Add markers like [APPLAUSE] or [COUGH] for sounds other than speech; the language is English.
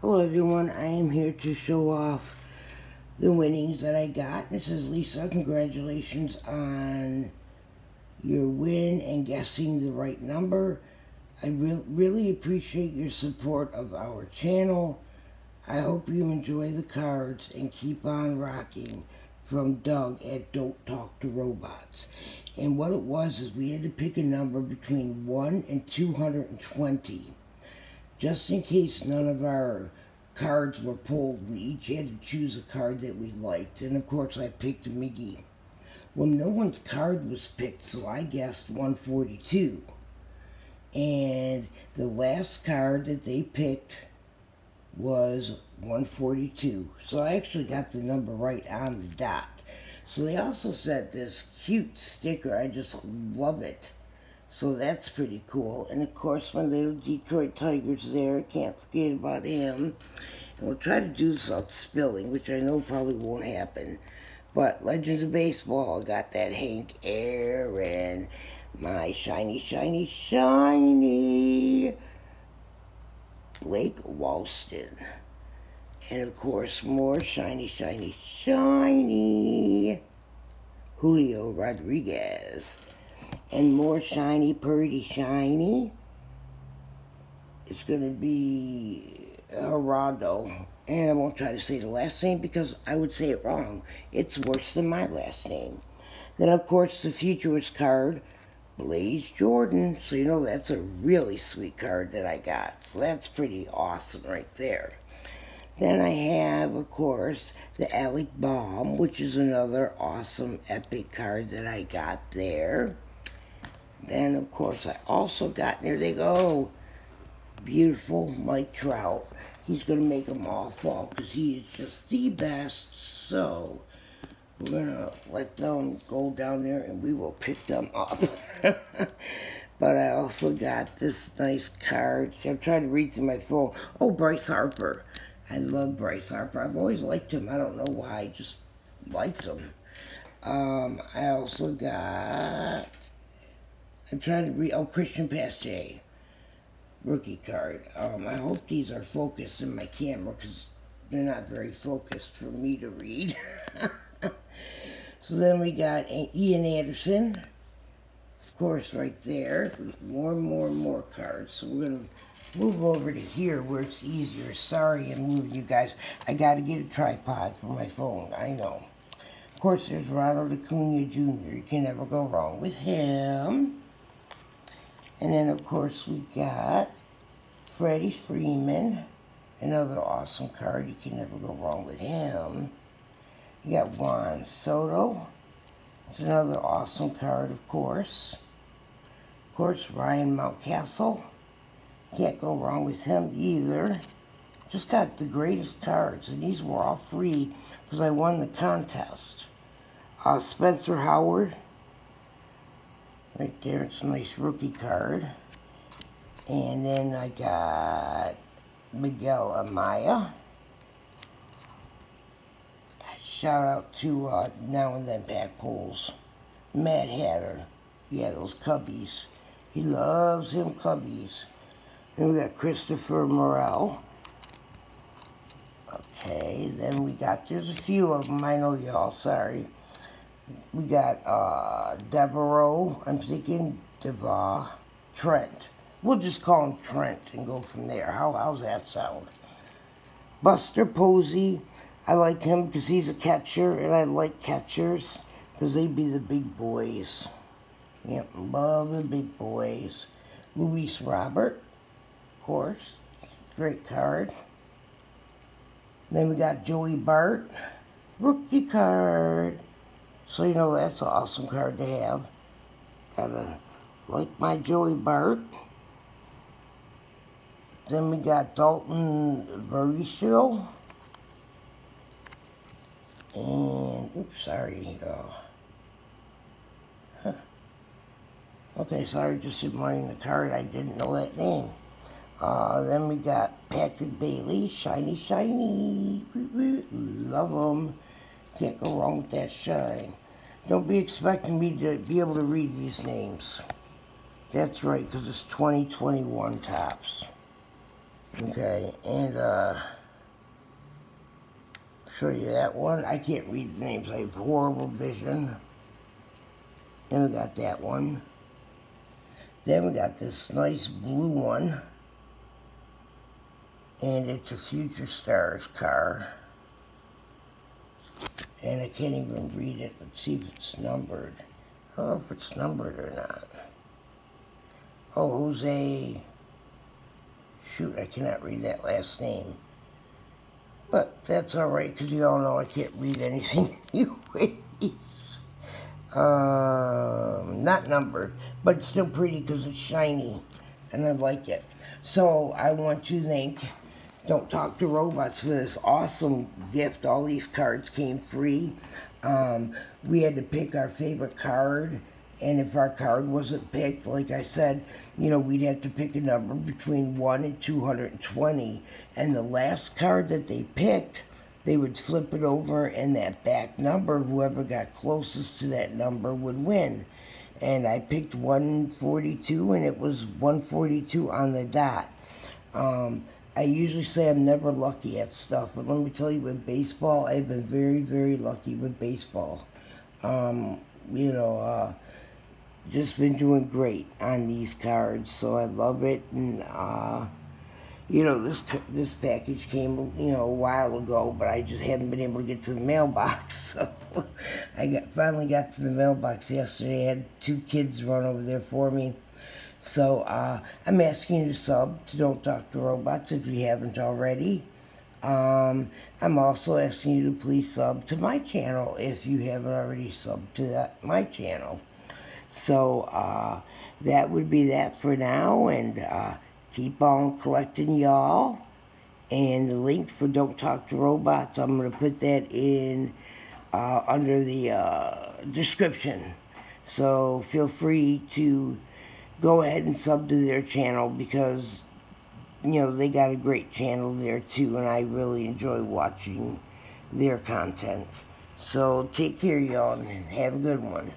Hello everyone, I am here to show off the winnings that I got. This is Lisa, congratulations on your win and guessing the right number. I re really appreciate your support of our channel. I hope you enjoy the cards and keep on rocking from Doug at Don't Talk to Robots. And what it was is we had to pick a number between 1 and 220 just in case none of our cards were pulled, we each had to choose a card that we liked. And of course, I picked Miggy. Well, no one's card was picked, so I guessed 142. And the last card that they picked was 142. So I actually got the number right on the dot. So they also sent this cute sticker. I just love it. So that's pretty cool. And of course, my little Detroit Tigers there. Can't forget about him. And we'll try to do without spilling, which I know probably won't happen. But Legends of Baseball, got that Hank Aaron, my shiny, shiny, shiny Blake Walston. And of course, more shiny, shiny, shiny Julio Rodriguez and more shiny, pretty shiny. It's going to be Gerardo. And I won't try to say the last name because I would say it wrong. It's worse than my last name. Then, of course, the Futurist card, Blaze Jordan. So, you know, that's a really sweet card that I got. So that's pretty awesome right there. Then I have, of course, the Alec Bohm, which is another awesome epic card that I got there. Then, of course, I also got, there they go, beautiful Mike Trout. He's going to make them all fall because he is just the best. So, we're going to let them go down there and we will pick them up. [LAUGHS] but I also got this nice card. I'm trying to read through my phone. Oh, Bryce Harper. I love Bryce Harper. I've always liked him. I don't know why. I just liked him. Um, I also got I'm trying to read, oh, Cristian Pache, rookie card. Um, I hope these are focused in my camera because they're not very focused for me to read. [LAUGHS] so then we got Ian Anderson, of course, right there. More and more and more cards. So we're going to move over to here where it's easier. Sorry I'm moving you guys. I got to get a tripod for my phone. I know. Of course, there's Ronald Acuna Jr. You can never go wrong with him. And then, of course, we got Freddie Freeman, another awesome card. You can never go wrong with him. You got Juan Soto. It's another awesome card, of course. Of course, Ryan Mountcastle. Can't go wrong with him either. Just got the greatest cards, and these were all free because I won the contest. Uh, Spencer Howard, Right there, it's a nice rookie card. And then I got Miguel Amaya. Shout out to uh, Now and Then Pack Pulls. Mad Hatter. Yeah, those Cubbies. He loves him Cubbies. Then we got Christopher Morel. Okay, then we got, there's a few of them, I know y'all, sorry. We got uh, Devereaux, I'm thinking Devar, Trent. We'll just call him Trent and go from there. How, how's that sound? Buster Posey, I like him because he's a catcher, and I like catchers because they be the big boys. Yep, love the big boys. Luis Robert, of course, great card. Then we got Joey Bart, rookie card. So, you know, that's an awesome card to have. Gotta like my Joey Bart. Then we got Dalton Varsho. And, oops, sorry. Uh, huh. Okay, sorry, just admiring the card. I didn't know that name. Uh, then we got Patrick Bailey, shiny, shiny. Love him. Can't go wrong with that shine. Don't be expecting me to be able to read these names. That's right, because it's 2021 Topps. Okay, and uh, show you that one. I can't read the names. I have horrible vision. Then we got that one. Then we got this nice blue one. And it's a Future Stars car. And I can't even read it. Let's see if it's numbered. I don't know if it's numbered or not. Oh, Jose. Shoot, I cannot read that last name. But that's alright, because you all know I can't read anything [LAUGHS] anyway. um, not numbered, but still pretty because it's shiny, and I like it. So I want you to thank Don't Talk to Robots for this awesome gift. All these cards came free. Um, we had to pick our favorite card and if our card wasn't picked, like I said, you know, we'd have to pick a number between 1 and 220. And the last card that they picked, they would flip it over, and that back number, whoever got closest to that number would win. And I picked 142, and it was 142 on the dot. Um, I usually say I'm never lucky at stuff, but let me tell you, with baseball, I've been very, very lucky with baseball. Um, you know, uh, just been doing great on these cards, so I love it. And uh, you know, this this package came you know a while ago, but I just haven't been able to get to the mailbox. [LAUGHS] So I got finally got to the mailbox yesterday. I had two kids run over there for me. So uh, I'm asking you to sub to Don't Talk to Robots if you haven't already. Um, I'm also asking you to please sub to my channel if you haven't already subbed to that my channel. So uh, that would be that for now, and uh, keep on collecting y'all. And the link for Don't Talk to Robots, I'm going to put that in uh, under the uh, description. So feel free to go ahead and sub to their channel because, you know, they got a great channel there too, and I really enjoy watching their content. So take care, y'all, and have a good one.